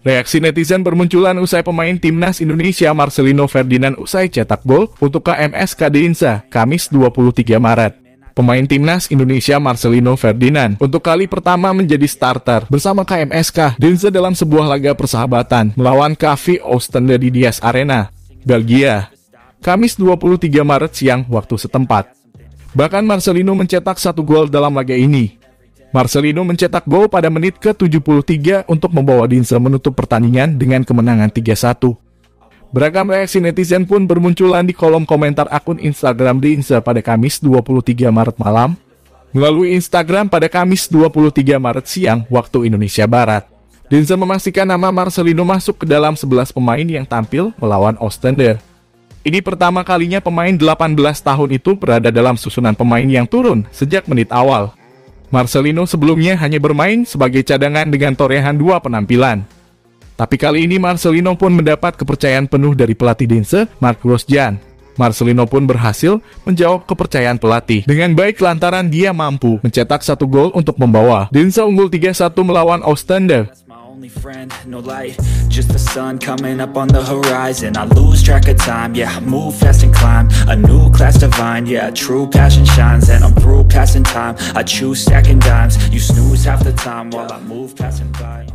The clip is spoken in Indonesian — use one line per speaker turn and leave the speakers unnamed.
Reaksi netizen bermunculan usai pemain timnas Indonesia Marcelino Ferdinand usai cetak gol untuk KMS Kadinsa Kamis 23 Maret. Pemain timnas Indonesia Marcelino Ferdinand untuk kali pertama menjadi starter bersama KMSK Dinsa dalam sebuah laga persahabatan melawan KV Oostende di Dias Arena, Belgia. Kamis 23 Maret siang waktu setempat. Bahkan Marcelino mencetak satu gol dalam laga ini. Marcelino mencetak gol pada menit ke-73 untuk membawa Dinse menutup pertandingan dengan kemenangan 3-1. Beragam reaksi netizen pun bermunculan di kolom komentar akun Instagram Dinse pada Kamis 23 Maret malam, melalui Instagram pada Kamis 23 Maret siang waktu Indonesia Barat. Dinse memastikan nama Marcelino masuk ke dalam 11 pemain yang tampil melawan Ostender. Ini pertama kalinya pemain 18 tahun itu berada dalam susunan pemain yang turun sejak menit awal. Marcelino sebelumnya hanya bermain sebagai cadangan dengan torehan dua penampilan. Tapi kali ini Marcelino pun mendapat kepercayaan penuh dari pelatih Dinse, Mark Rosjan. Marcelino pun berhasil menjawab kepercayaan pelatih. Dengan baik lantaran dia mampu mencetak satu gol untuk membawa. Dinse unggul 3-1 melawan Ostende. Only friend, no light Just the sun coming up on the horizon. I lose track of time, yeah, I move fast and climb. A new class divine, yeah, true passion shines And I'm through passing time, I choose stacking dimes You snooze half the time while I move passing by